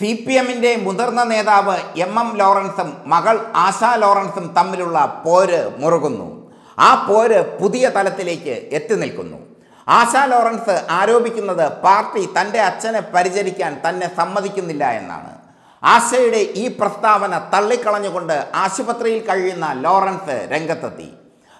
C P എമ്മിന്റെ മുതിർന്ന നേതാവ് എം എം ലോറൻസും മകൾ ആശാ ലോറൻസും തമ്മിലുള്ള പോര് മുറുകുന്നു. ആ പോര് പുതിയ തലത്തിലേക്ക് എത്തി നിൽക്കുന്നു. ആശാ ലോറൻസ് ആരോപിക്കുന്നത് പാർട്ടി തന്റെ അച്ഛനെ പരിചരിക്കാൻ തന്നെ സമ്മതിക്കുന്നില്ല എന്നാണ്. ആശയുടെ ഈ പ്രസ്താവന തള്ളിക്കളഞ്ഞുകൊണ്ട് ആശുപത്രിയിൽ കഴിയുന്ന ലോറൻസ് രംഗത്തെത്തി.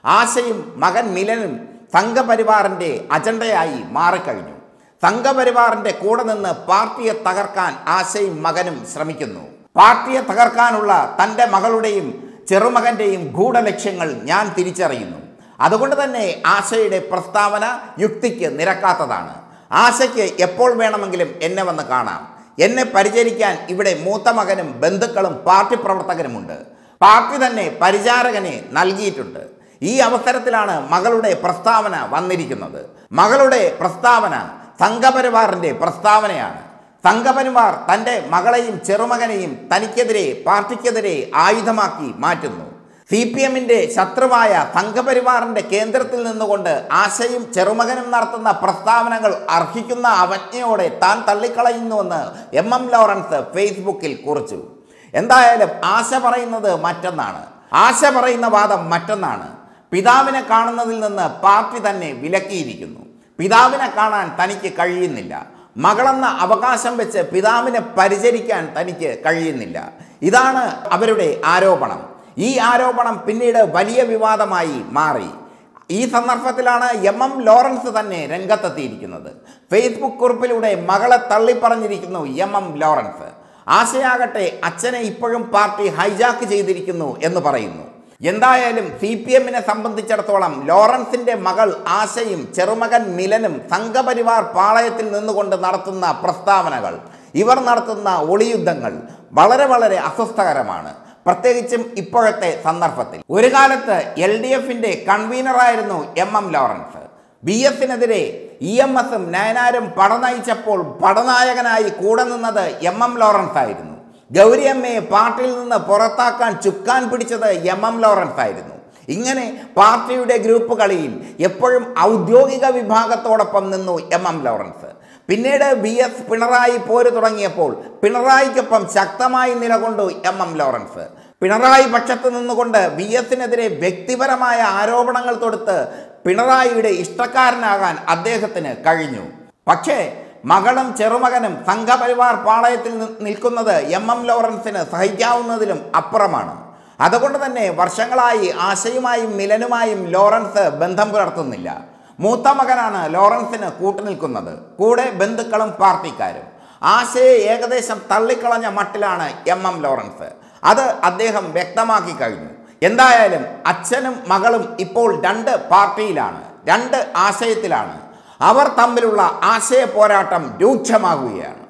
ആശയും മകൻ മിലനും സംഘപരിവാറിന്റെ അജണ്ടയായി മാറിക്കഴിഞ്ഞു. സംഘപരിവാറിന്റെ കൂടെ നിന്ന് പാർട്ടിയെ തകർക്കാൻ ആശയും മകനും ശ്രമിക്കുന്നു. പാർട്ടിയെ തകർക്കാനുള്ള തന്റെ മകളുടെയും ചെറുമകന്റെയും ഗൂഢലക്ഷ്യങ്ങൾ ഞാൻ തിരിച്ചറിയുന്നു. അതുകൊണ്ട് തന്നെ ആശയുടെ പ്രസ്താവന യുക്തിക്ക് നിരക്കാത്തതാണ്. ആശയ്ക്ക് എപ്പോൾ വേണമെങ്കിലും എന്നെ വന്ന് കാണാം. എന്നെ പരിചരിക്കാൻ ഇവിടെ മൂത്ത മകനും ബന്ധുക്കളും പാർട്ടി പ്രവർത്തകരുമുണ്ട് പാർട്ടി തന്നെ പരിചാരകനെ നൽകിയിട്ടുണ്ട്. ഈ അവസരത്തിലാണ് മകളുടെ പ്രസ്താവന വന്നിരിക്കുന്നത്. മകളുടെ പ്രസ്താവന സംഘപരിവാറിന്റെ പ്രസ്താവനയാണ്. സംഘപരിവാർ തന്റെ മകളെയും ചെറുമകനെയും തനിക്കെതിരെ പാർട്ടിക്കെതിരെ ആയുധമാക്കി മാറ്റുന്നു. സി പി എമ്മിന്റെ ശത്രുവായ സംഘപരിവാറിന്റെ കേന്ദ്രത്തിൽ നിന്നുകൊണ്ട് ആശയും ചെറുമകനും നടത്തുന്ന പ്രസ്താവനകൾ അർഹിക്കുന്ന അവജ്ഞയോടെ താൻ തള്ളിക്കളയുന്നുവെന്ന് എം എം ലോറൻസ് ഫേസ്ബുക്കിൽ കുറിച്ചു. എന്തായാലും ആശ പറയുന്നത് മറ്റൊന്നാണ്. ആശ പറയുന്ന വാദം മറ്റൊന്നാണ്. പിതാവിനെ കാണുന്നതിൽ നിന്ന് പാർട്ടി തന്നെ വിലക്കിയിരിക്കുന്നു. പിതാവിനെ കാണാൻ തനിക്ക് കഴിയുന്നില്ല. മകളെന്ന അവകാശം വെച്ച് പിതാവിനെ പരിചരിക്കാൻ തനിക്ക് കഴിയുന്നില്ല. ഇതാണ് അവരുടെ ആരോപണം. ഈ ആരോപണം പിന്നീട് വലിയ വിവാദമായി മാറി. ഈ സന്ദർഭത്തിലാണ് എം എം ലോറൻസ് തന്നെ രംഗത്തെത്തിയിരിക്കുന്നത്. ഫേസ്ബുക്ക് കുറിപ്പിലൂടെ മകളെ തള്ളിപ്പറഞ്ഞിരിക്കുന്നു എം എം ലോറൻസ്. ആശയാകട്ടെ അച്ഛനെ ഇപ്പോഴും പാർട്ടി ഹൈജാക്ക് ചെയ്തിരിക്കുന്നു എന്ന് പറയുന്നു. എന്തായാലും സി പി എമ്മിനെ സംബന്ധിച്ചിടത്തോളം ലോറൻസിന്റെ മകൾ ആശയും ചെറുമകൻ മിലനും സംഘപരിവാർ പാളയത്തിൽ നിന്നുകൊണ്ട് നടത്തുന്ന പ്രസ്താവനകൾ. ഇവർ നടത്തുന്ന ഒളിയുദ്ധങ്ങൾ വളരെ വളരെ അസ്വസ്ഥകരമാണ്. പ്രത്യേകിച്ചും ഇപ്പോഴത്തെ സന്ദർഭത്തിൽ. ഒരു കാലത്ത് എൽ ഡി എഫിന്റെ കൺവീനറായിരുന്നു എം എം ലോറൻസ്. ബി എസിനെതിരെ ഇ എം എസും നയനാരും പടനയിച്ചപ്പോൾ പടനായകനായി കൂടെ നിന്നത് എം എം ലോറൻസ് ആയിരുന്നു ഗൗരിയമ്മയെ പാർട്ടിയിൽ നിന്ന് പുറത്താക്കാൻ ചുക്കാൻ പിടിച്ചത് എം എം ലോറൻസ് ആയിരുന്നു. ഇങ്ങനെ പാർട്ടിയുടെ ഗ്രൂപ്പ് കളിയിൽ എപ്പോഴും ഔദ്യോഗിക വിഭാഗത്തോടൊപ്പം നിന്നു എം എം ലോറൻസ്. പിന്നീട് ബി എസ് പിണറായി പോര് തുടങ്ങിയപ്പോൾ പിണറായിക്കൊപ്പം ശക്തമായി നിലകൊണ്ടു എം എം ലോറൻസ്. പിണറായി പക്ഷത്ത് നിന്നുകൊണ്ട് ബി എസിനെതിരെ വ്യക്തിപരമായ ആരോപണങ്ങൾ തൊടുത്ത് പിണറായിയുടെ ഇഷ്ടക്കാരനാകാൻ അദ്ദേഹത്തിന് കഴിഞ്ഞു. പക്ഷേ മകളും ചെറുമകനും സംഘപരിവാർ പാളയത്തിൽ നിൽക്കുന്നത് എം എം ലോറൻസിന് സഹിക്കാവുന്നതിലും അപ്പുറമാണ്. അതുകൊണ്ട് തന്നെ വർഷങ്ങളായി ആശയുമായും മിലനുമായും ലോറൻസ് ബന്ധം പുലർത്തുന്നില്ല. മൂത്ത മകനാണ് ലോറൻസിന് കൂട്ടുനിൽക്കുന്നത് കൂടെ ബന്ധുക്കളും പാർട്ടിക്കാരും. ആശയെ ഏകദേശം തള്ളിക്കളഞ്ഞ മട്ടിലാണ് എം എം ലോറൻസ്. അത് അദ്ദേഹം വ്യക്തമാക്കി കഴിഞ്ഞു. എന്തായാലും അച്ഛനും മകളും ഇപ്പോൾ രണ്ട് പാർട്ടിയിലാണ്. രണ്ട് ആശയത്തിലാണ്. അവർ തമ്മിലുള്ള ആശയ പോരാട്ടം രൂക്ഷമാകുകയാണ്.